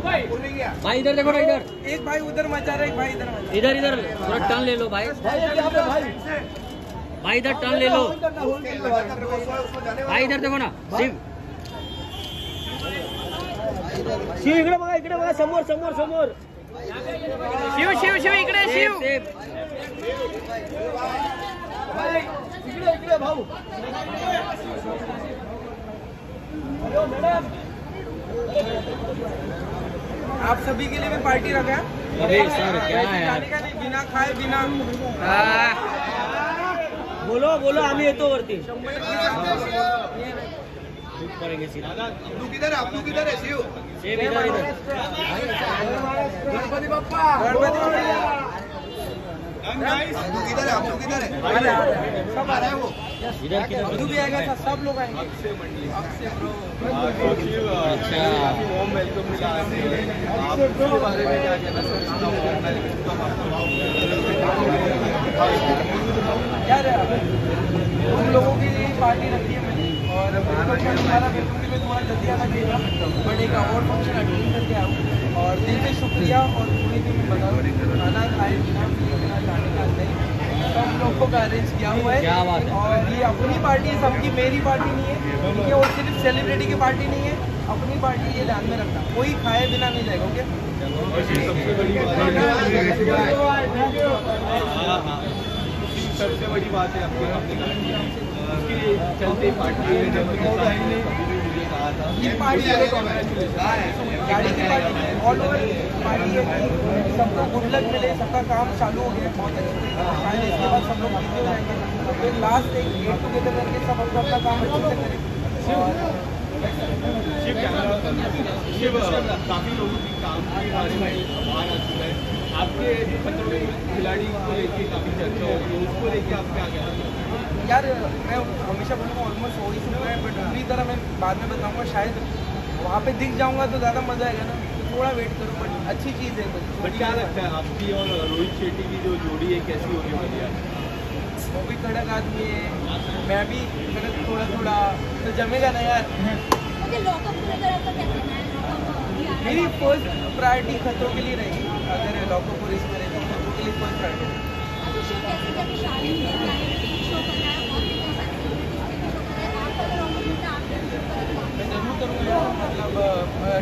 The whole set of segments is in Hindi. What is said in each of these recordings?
भाई इधर देखो ना इधर। एक भाई उधर मचा रहा है एक भाई इधर मचा इधर इधर थोड़ा टर्न ले लो भाई। भाई इधर टर्न ले लो। भाई इधर देखो ना शिव। शिव इकडे बघा इकडे बघा समोर समोर समोर। शिव शिव शिव इकडे शिव। सेफ़। इकडे इकडे भाऊ। आप सभी के लिए मैं पार्टी रखा है अरे सर क्या है यार का नहीं बिना खाए बिना बोलो बोलो आम्ही येतो वरती करेंगे सीधा। अब्दू किधर है? अब्दू किधर है? शिव। गणपति बाप्पा। गणपती अब्दू किधर है किधर है सब आ रहा है वो अब्दू भी आएगा सब- सब लोग आएँगे अच्छा यार उन लोगों के पार्टी रखी है मैंने और हमारा बिल्कुल भी थोड़ा जल्दी आना चाहिए बट एक अवार्ड फ़ंक्शन अटेंड करके आऊँ और दिल से शुक्रिया और पूरी टीम में बता खाना खाए बिना पिए बिना जाने का नहीं सब लोगों का अरेंज किया हुआ है। क्या बात है। और ये अपनी पार्टी है सबकी मेरी पार्टी नहीं है। ये और सिर्फ़ सेलिब्रिटी की पार्टी नहीं है। अपनी पार्टी ये ध्यान में रखना। कोई खाए बिना नहीं जाएगा ओके सबसे बड़ी बात है आपके चलते पार्टी ये पार्टी है गाड़ी की पार्टी ऑल ओवर पार्टी है सबको गुडलक मिले सबका काम चालू हो गया बहुत अच्छी इसके बाद सब लोग बिज़ी हो जाएँगे फिर लास्ट एक गेट टुगेदर करके सब अपना अपना काम अच्छे से करें और शिव काफ़ी लोगों की काम के बारे में आ चुका है आपके खिलाड़ी को लेके काफ़ी चर्चा हो रही है उसको लेके आप क्या कहना यार मैं हमेशा बोलूँगा ऑलमोस्ट हो ही चुका है बट पूरी तरह मैं बाद में बताऊँगा शायद वहाँ पे दिख जाऊँगा तो ज़्यादा मज़ा आएगा ना। तो थोड़ा वेट करो बट अच्छी चीज़ है बट क्या लगता है आपकी और रोहित शेट्टी की जो जोड़ी है कैसी होगी बढ़िया? वो भी कड़क आदमी है। मैं भी कड़क थोड़ा थोड़ा तो जमेगा ना यार। है लॉकअप मेरी फ़र्स्ट प्रायोरिटी खतरों के लिए रहेगी। अगर रहे तो खतरों के लिए और भी कई अगर मैं ज़रूर करूँगा मतलब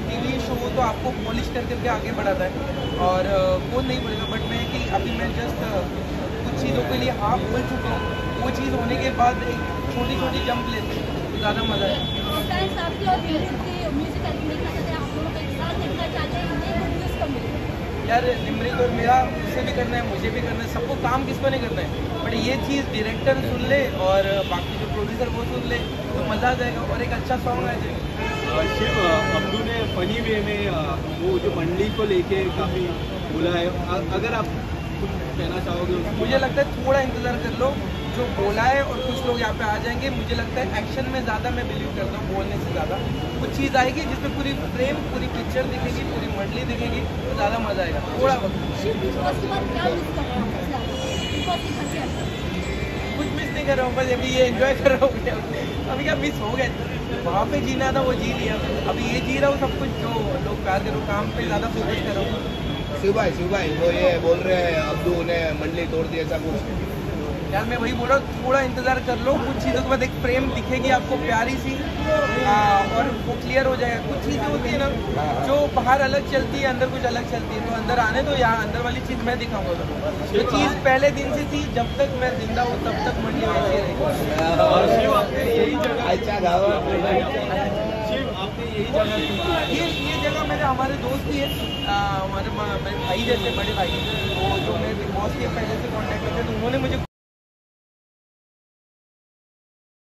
टीवी शो तो आपको पॉलिश कर करके आगे बढ़ाता है। और वो नहीं बढ़ेगा बट मैं कि अभी मैं जस्ट कुछ चीज़ों के लिए हाफ़ बोल चुका हूँ। वो चीज़ होने के बाद एक छोटी छोटी जंप लेते हैं तो ज़्यादा मज़ा है फैंस आपके और म्यूज़िक के म्यूज़िक एल्बम देखना चाहते हैं आप दोनों का एक साथ देखना चाहते हैं ये प्रोड्यूस कब मिलेगा यार निमृत और मेरा उसे भी करना है मुझे भी करना है सबको काम किसको नहीं करना है? बट ये चीज़ डायरेक्टर सुन ले और बाकी जो प्रोड्यूसर वो सुन ले तो मज़ा आ जाएगा और एक अच्छा सॉन्ग आ जाएगा शिव अब्दू ने फनी वे में वो जो मंडली को लेके काफ़ी बोला है। अगर आप कुछ कहना चाहोगे मुझे लगता है थोड़ा इंतज़ार कर लो जो बोला है और कुछ लोग यहाँ पे आ जाएँगे मुझे लगता है एक्शन में ज़्यादा मैं बिलीव करता हूँ बोलने ज़्यादा। कुछ चीज़ आएगी जिसमें पूरी फ्रेम पूरी पिक्चर दिखेगी पूरी मंडली दिखेगी तो ज़्यादा मज़ा आएगा। थोड़ा हैं? कुछ मिस नहीं कर रहा हूँ बस अभी ये एंजॉय कर रहा हूँ। अभी क्या मिस हो गया? वहाँ पे जीना था वो जी लिया। अभी ये जी रहा हूँ सब कुछ जो लोग प्यार करो काम पे ज़्यादा फोकस कर। रहा हूँ शिव भाई शिव भाई वो ये बोल रहे हैं अब्दू ने मंडली तोड़ दी ऐसा कुछ। यार मैं वही बोल रहा हूँ थोड़ा इंतज़ार कर लो कुछ चीज़ों के बाद एक फ्रेम दिखेगी आपको प्यारी सी आ, और वो क्लियर हो जाएगा। कुछ चीज़ें होती है ना जो बाहर अलग चलती है अंदर कुछ अलग चलती है तो अंदर आने तो यहाँ अंदर वाली चीज़ मैं दिखाऊँगा तो जो चीज़ पहले दिन से थी जब तक मैं ज़िंदा हूँ तब तक मंडी वैसी रहेगी और शिव आपने यही जगह अच्छा गावा। शिव आपने यही जगह ये ये जगह मेरे हमारे दोस्त ही है। हमारे मेरे भाई जैसे बड़े भाई। वो जो मेरे बिग बॉस के पहले से कॉन्टैक्ट में थे तो उन्होंने मुझे